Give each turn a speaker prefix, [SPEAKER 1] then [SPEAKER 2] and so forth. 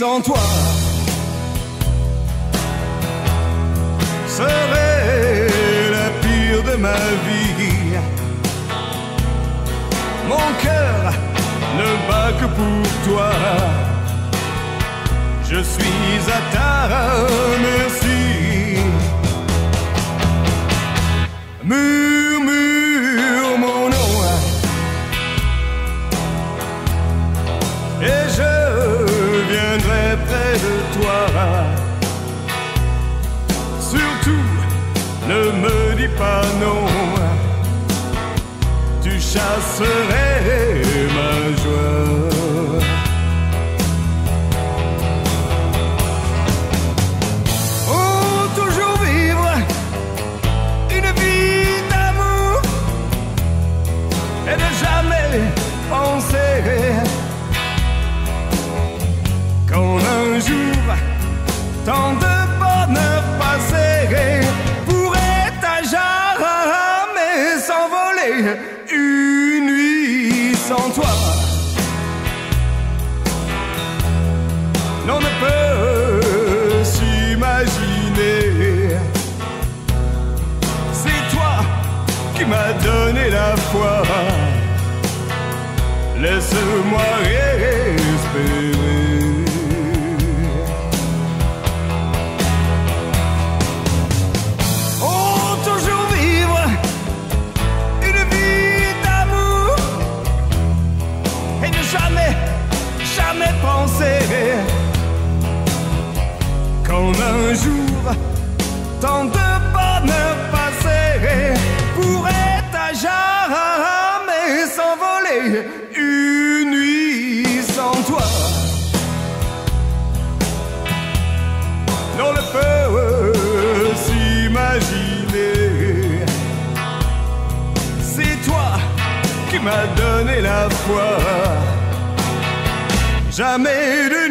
[SPEAKER 1] sans toi serait la pire de ma vie. Mon cœur ne bat que pour toi. Je suis à ta merci. Surtout, ne me dis pas non. Tu chasserais ma joie. Oh, toujours vivre une vie d'amour et ne jamais penser qu'en un jour, tant de une nuit sans toi. L'on ne peut s'imaginer. C'est toi qui m'as donné la foi. Laisse-moi espérer. Jour, tant de bonheur passé pourrait à jamais s'envoler une nuit sans toi. L'on ne peut s'imaginer. C'est toi qui m'as donné la foi. Jamais de